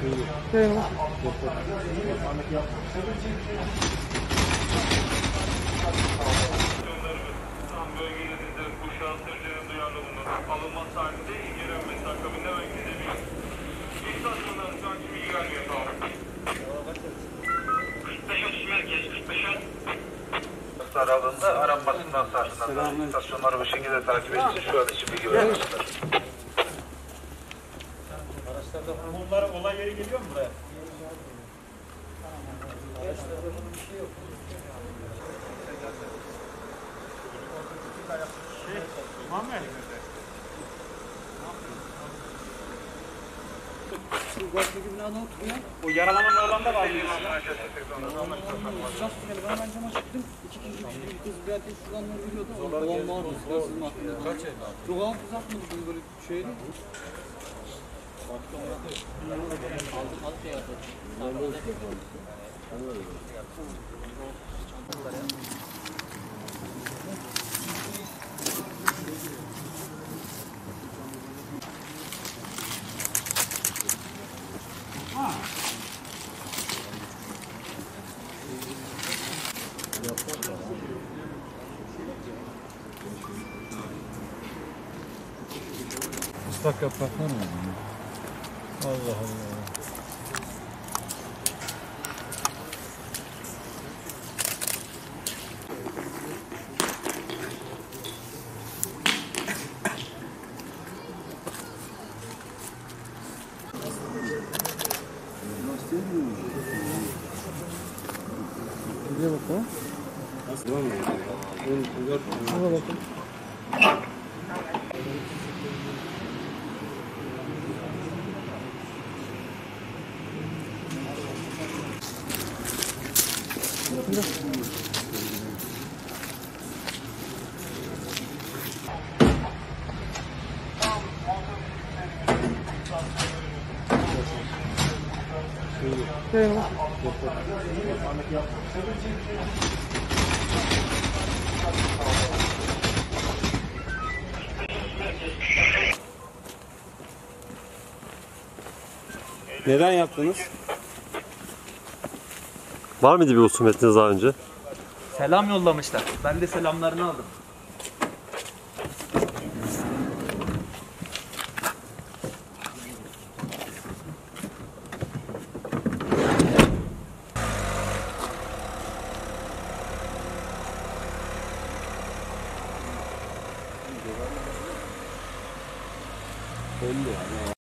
Duyarlı bulunur. Alınmaz halinde incelenmesi akabinde hareket edebilir. İstasyonların anki bilgi vermeye sağlık. 45 30 merkez 45 aralığında aranmasından sarsılan istasyonları bu şekilde takip edilsin. Şu an için bilgi vermişler. Yeri geliyor mu buraya? Şey, Muhammed. O yaralamanın olan da var mı? Sıcak geldi. Ben ben cama çıktım. İki kişi bir kız bir erkek şuradan yürüyordu. O babam vardı. Mı attı? Kaç evde abi kız atmadı böyle şeydi. Ya. Islak yapraklar mı? Allah Allah. 이제 먹고. 이거 먹고. Thank. Neden yaptınız? Var mıydı bir husumetiniz daha önce? Selam yollamışlar. Ben de selamlarını aldım. Thank lửa